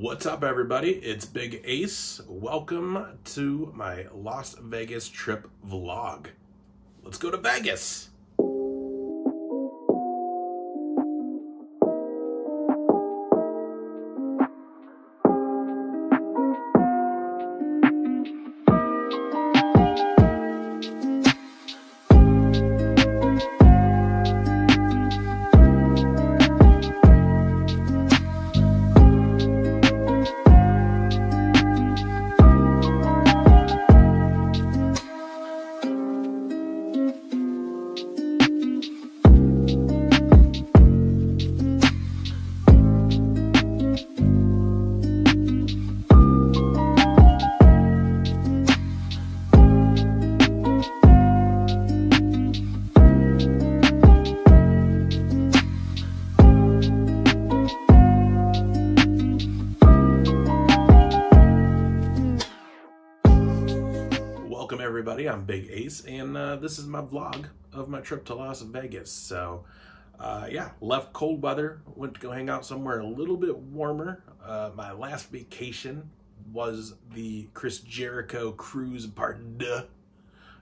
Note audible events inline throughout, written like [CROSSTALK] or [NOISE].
What's up, everybody? It's Big Ace. Welcome to my Las Vegas trip vlog. Let's go to Vegas. Everybody. I'm Big Ace, and uh, this is my vlog of my trip to Las Vegas. So, uh, yeah, left cold weather, went to go hang out somewhere a little bit warmer. Uh, my last vacation was the Chris Jericho cruise part deux.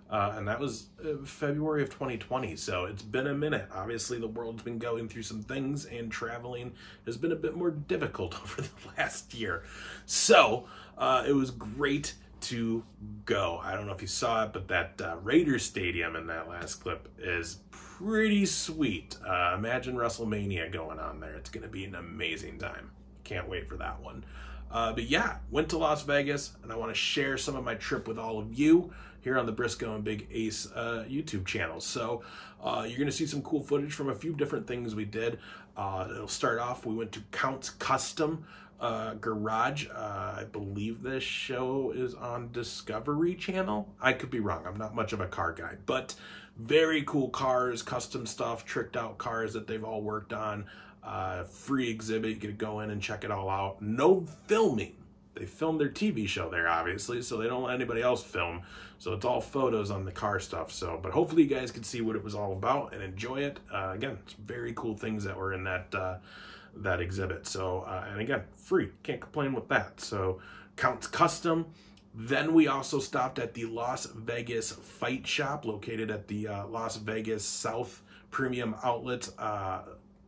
Uh, and that was uh, February of 2020. So it's been a minute. Obviously, the world's been going through some things, and traveling has been a bit more difficult [LAUGHS] over the last year. So uh, it was great to go. I don't know if you saw it, but that uh, Raiders Stadium in that last clip is pretty sweet. Uh, imagine WrestleMania going on there. It's going to be an amazing time. Can't wait for that one. Uh, but yeah, went to Las Vegas, and I want to share some of my trip with all of you here on the Brisco and Big Ace uh, YouTube channel. So uh, you're going to see some cool footage from a few different things we did. Uh, it'll start off, we went to Count's Custom uh, Garage. Uh, I believe this show is on Discovery Channel. I could be wrong. I'm not much of a car guy, but very cool cars, custom stuff, tricked out cars that they've all worked on. Uh, free exhibit. You to go in and check it all out. No filming. They filmed their TV show there, obviously, so they don't let anybody else film. So it's all photos on the car stuff. So, but hopefully you guys can see what it was all about and enjoy it. Uh, again, it's very cool things that were in that uh, that exhibit. So, uh, and again, free. Can't complain with that. So, Counts Custom. Then we also stopped at the Las Vegas Fight Shop, located at the uh, Las Vegas South Premium Outlet. Uh,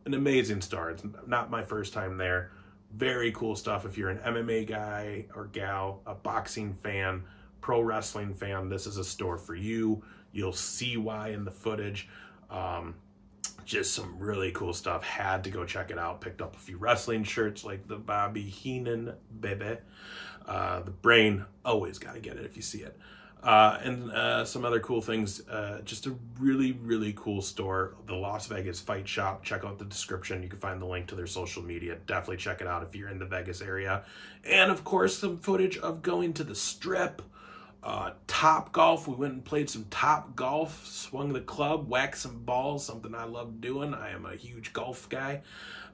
an amazing store. It's not my first time there. Very cool stuff. If you're an MMA guy or gal, a boxing fan, pro wrestling fan, this is a store for you. You'll see why in the footage. Um, just some really cool stuff. Had to go check it out. Picked up a few wrestling shirts like the Bobby Heenan Bebe. Uh, the Brain, always got to get it if you see it. Uh, and uh, some other cool things. Uh, just a really, really cool store. The Las Vegas Fight Shop. Check out the description. You can find the link to their social media. Definitely check it out if you're in the Vegas area. And of course, some footage of going to the strip. Uh, top golf. We went and played some top golf, swung the club, whacked some balls, something I love doing. I am a huge golf guy.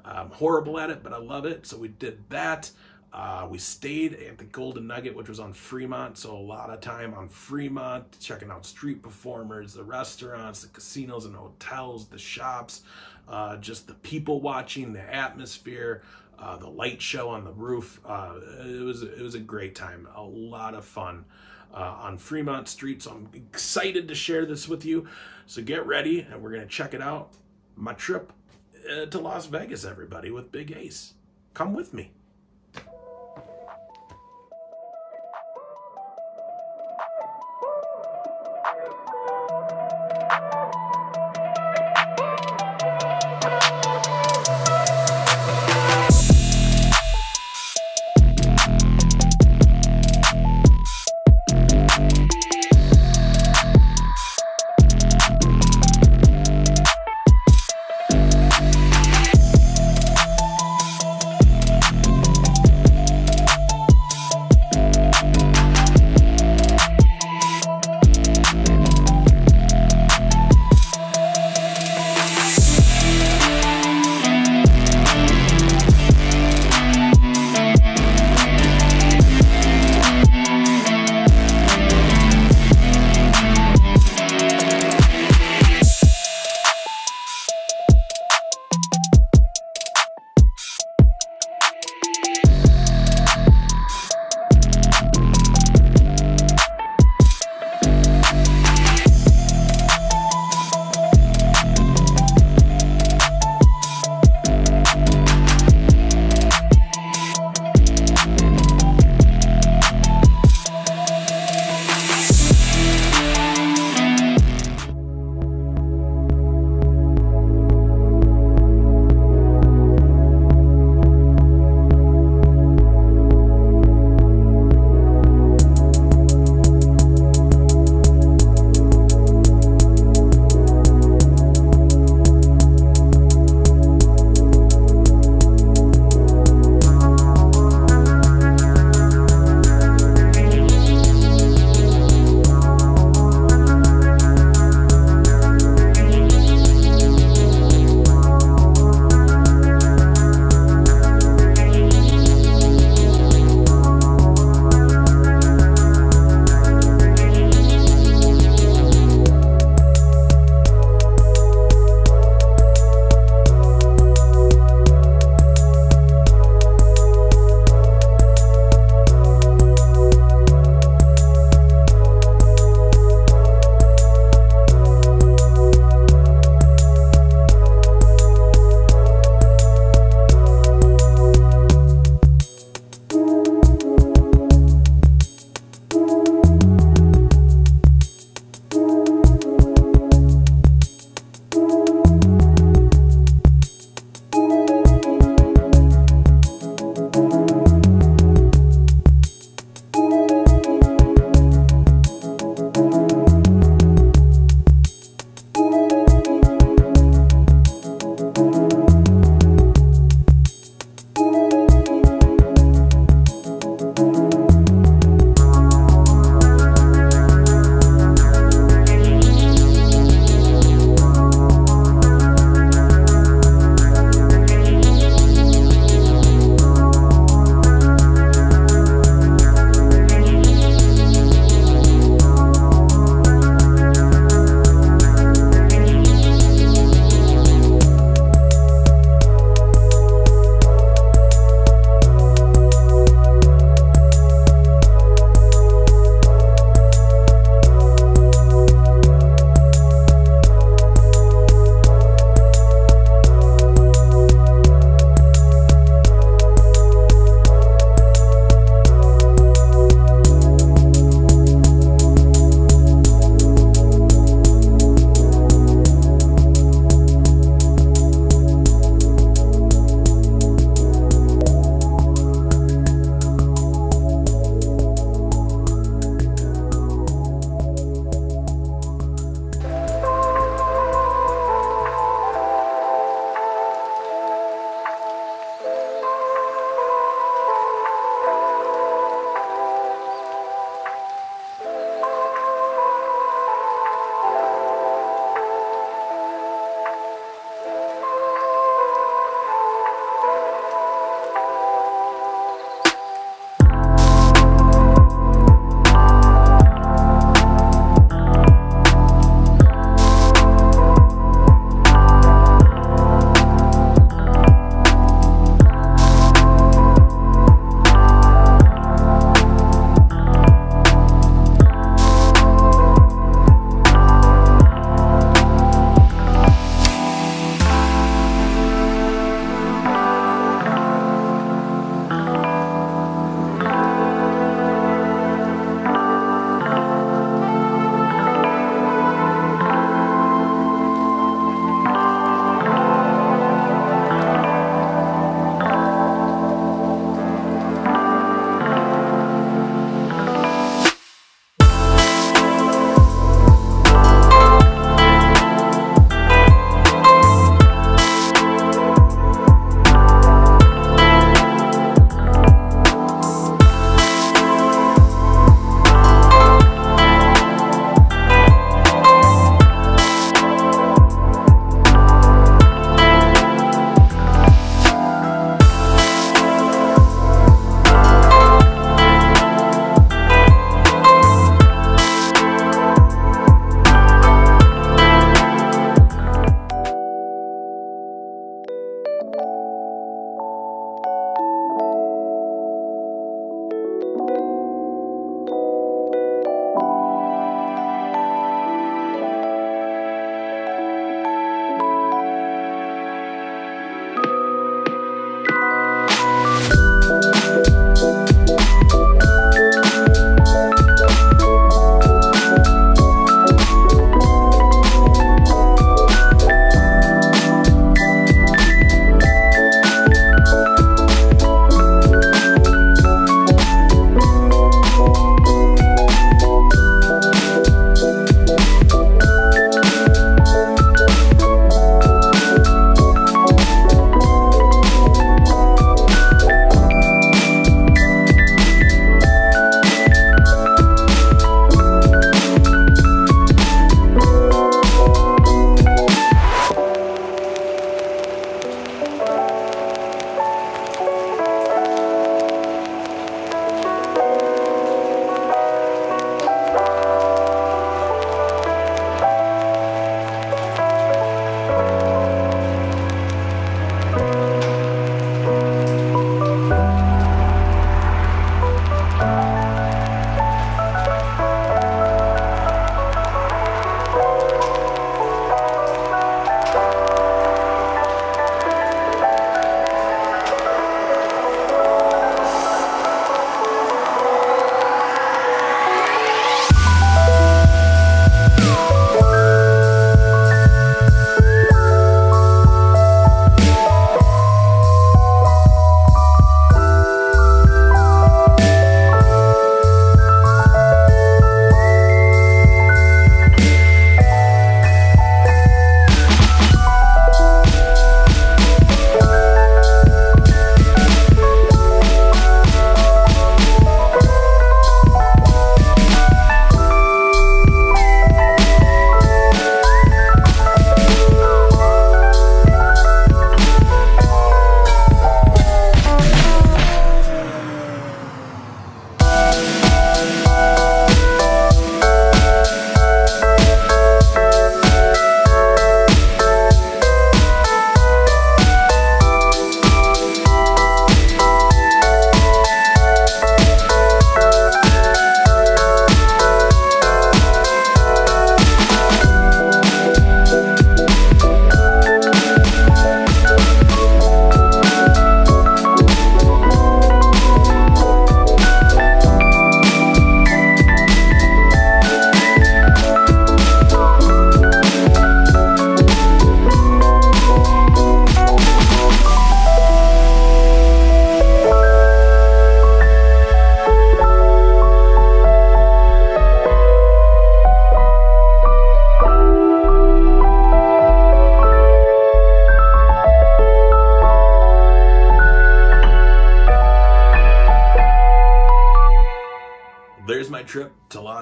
I'm horrible at it, but I love it. So we did that. Uh, we stayed at the Golden Nugget, which was on Fremont. So a lot of time on Fremont, checking out street performers, the restaurants, the casinos and hotels, the shops, uh, just the people watching, the atmosphere. Uh, the light show on the roof. Uh, it was it was a great time, a lot of fun uh, on Fremont Street. So I'm excited to share this with you. So get ready, and we're gonna check it out. My trip uh, to Las Vegas, everybody, with Big Ace. Come with me.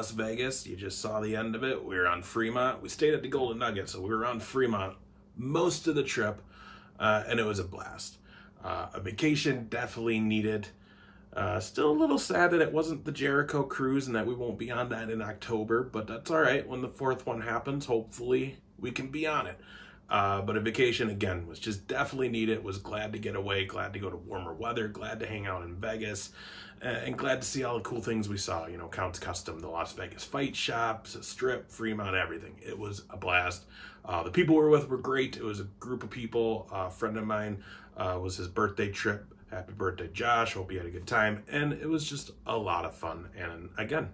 Las Vegas. You just saw the end of it. We were on Fremont. We stayed at the Golden Nugget, so we were on Fremont most of the trip, uh, and it was a blast. Uh, a vacation definitely needed. Uh, still a little sad that it wasn't the Jericho cruise and that we won't be on that in October, but that's all right. When the fourth one happens, hopefully we can be on it. Uh, but a vacation again was just definitely needed. Was glad to get away, glad to go to warmer weather, glad to hang out in Vegas, uh, and glad to see all the cool things we saw. You know, Counts Custom, the Las Vegas Fight Shops, Strip, Fremont, everything. It was a blast. Uh, the people we were with were great. It was a group of people. a friend of mine uh, was his birthday trip. Happy birthday, Josh. Hope you had a good time. And it was just a lot of fun. And again,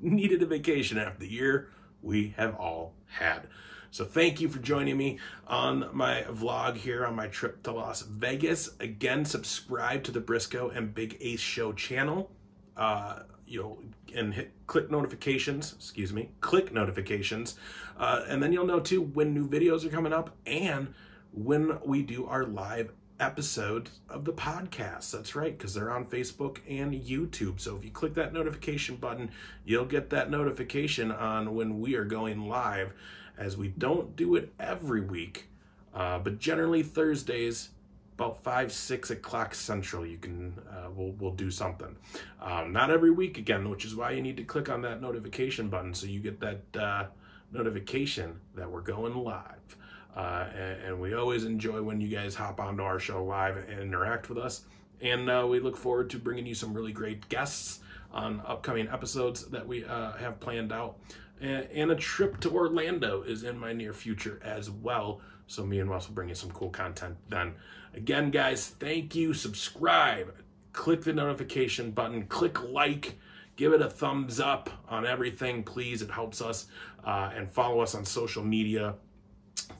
needed a vacation after the year we have all had. So thank you for joining me on my vlog here on my trip to Las Vegas. Again, subscribe to the Brisco and Big Ace Show channel. Uh, you know, and hit click notifications, excuse me, click notifications. Uh, and then you'll know too when new videos are coming up and when we do our live episode of the podcast. That's right, because they're on Facebook and YouTube. So if you click that notification button, you'll get that notification on when we are going live as we don't do it every week, uh, but generally Thursdays, about five, six o'clock central, you can uh, we'll we'll do something. Um, not every week again, which is why you need to click on that notification button so you get that uh, notification that we're going live. Uh, and, and, we always enjoy when you guys hop onto our show live and interact with us. And uh, we look forward to bringing you some really great guests on upcoming episodes that we uh, have planned out and a trip to Orlando is in my near future as well. So me and Wes will bring you some cool content then. Again, guys, thank you. Subscribe, click the notification button, click like, give it a thumbs up on everything, please. It helps us. Uh, and follow us on social media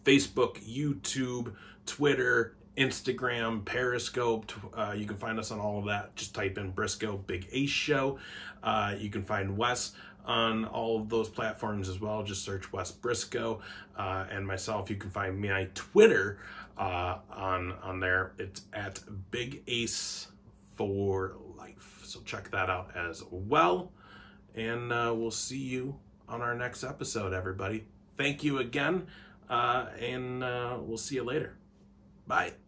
Facebook, YouTube, Twitter, Instagram, Periscope. Uh, you can find us on all of that. Just type in Brisco Big Ace Show. Uh, you can find Wes on all of those platforms as well. Just search Wes Brisco uh, and myself. You can find me on Twitter uh, on on there. It's at Big Ace for Life. So check that out as well. And uh, we'll see you on our next episode, everybody. Thank you again, uh, and uh, we'll see you later. Bye.